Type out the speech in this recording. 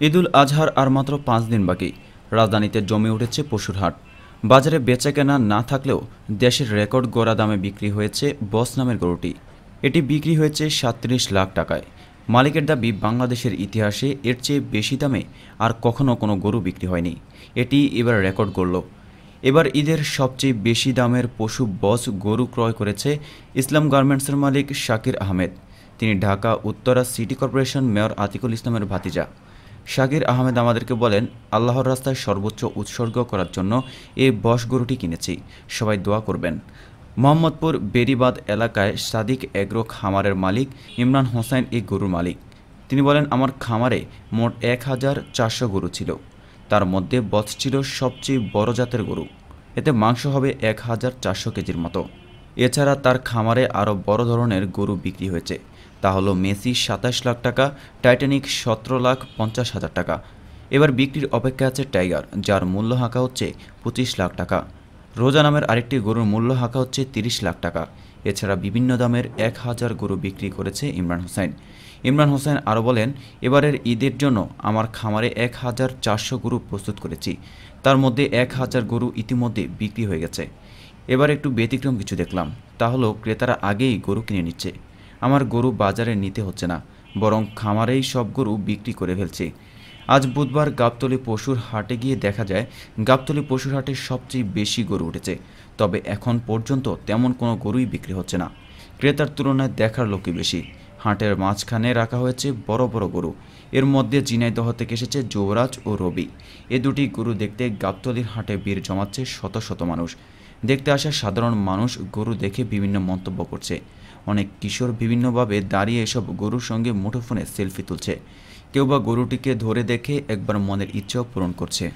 ঈদুল আজহার আর মাত্র পাঁচ দিন বাকি। রাজধানীতে জমে উঠেছে পশুর হাট। বাজারে বেচাকেনা না থাকলেও দেশের রেকর্ড গড়া দামে বিক্রি হয়েছে বস নামের গরুটি। এটি বিক্রি হয়েছে সাতত্রিশ লাখ টাকায়। মালিকের দাবি, বাংলাদেশের ইতিহাসে এর চেয়ে বেশি দামে আর কখনও কোনো গরু বিক্রি হয়নি। এটি এবার রেকর্ড গড়ল। এবার ঈদের সবচেয়ে বেশি দামের পশু বস গরু ক্রয় করেছে ইসলাম গার্মেন্টসের মালিক শাকির আহমেদ। তিনি Dhaka, Uttara city corporation mayor Atiqul ইসলামের ভাতিজা। শাকির আহমেদ আমাদেরকে বলেন, আল্লাহর রাস্তায় সর্বোচ্চ উৎসর্গ করার জন্য এই বস গরুটি কিনেছি। সবাই দোয়া করবেন। মোহাম্মদপুর বেরিবাদ এলাকায় সাদিক এগ্রো খামারের মালিক ইমরান হোসেন এই গরুর মালিক। তিনি বলেন, আমার খামারে মোট এক হাজার চারশো গরু ছিল। তার মধ্যে বৎস ছিল সবচেয়ে বড় জাতের গরু। এতে মাংস হবে এক হাজার চারশো কেজির মতো। এছাড়া তার খামারে আরও বড় ধরনের গরু বিক্রি হয়েছে। তা হলো মেসি সাতাশ লাখ টাকা, টাইটানিক সতেরো লাখ পঞ্চাশ হাজার টাকা। এবার বিক্রির অপেক্ষা আছে টাইগার, যার মূল্য হাঁকা হচ্ছে পঁচিশ লাখ টাকা। রোজা নামের আরেকটি গরুর মূল্য হাঁকা হচ্ছে তিরিশ লাখ টাকা। এছাড়া বিভিন্ন দামের এক হাজার গরু বিক্রি করেছে ইমরান হোসেন। ইমরান হোসেন আরও বলেন, এবারের ঈদের জন্য আমার খামারে এক হাজার চারশো গরু প্রস্তুত করেছি। তার মধ্যে এক হাজার গরু ইতিমধ্যে বিক্রি হয়ে গেছে। এবার একটু ব্যতিক্রম কিছু দেখলাম। তা হলো ক্রেতারা আগেই গরু কিনে নিচ্ছে। আমার গরু বাজারে নিতে হচ্ছে না, বরং খামারেই সব গরু বিক্রি করে ফেলছি। আজ বুধবার গাবতলী পশুর হাটে গিয়ে দেখা যায়, গাবতলী পশুর হাটে সবচেয়ে বেশি গরু উঠেছে। তবে এখন পর্যন্ত তেমন কোনো গরুই বিক্রি হচ্ছে না। ক্রেতার তুলনায় দেখার লোকই বেশি। হাটের মাঝখানে রাখা হয়েছে বড় বড় গরু। এর মধ্যে ঝিনাইদহ থেকে এসেছে যুবরাজ ও রবি। এ দুটি গরু দেখতে গাবতলীর হাটে ভিড় জমাচ্ছে শত শত মানুষ। দেখতে আসা সাধারণ মানুষ গরু দেখে বিভিন্ন মন্তব্য করছে। অনেক কিশোর বিভিন্নভাবে দাঁড়িয়ে এসব গরুর সঙ্গে মুঠোফোনে সেলফি তুলছে। কেউ বা গরুটিকে ধরে দেখে একবার মনের ইচ্ছাও পূরণ করছে।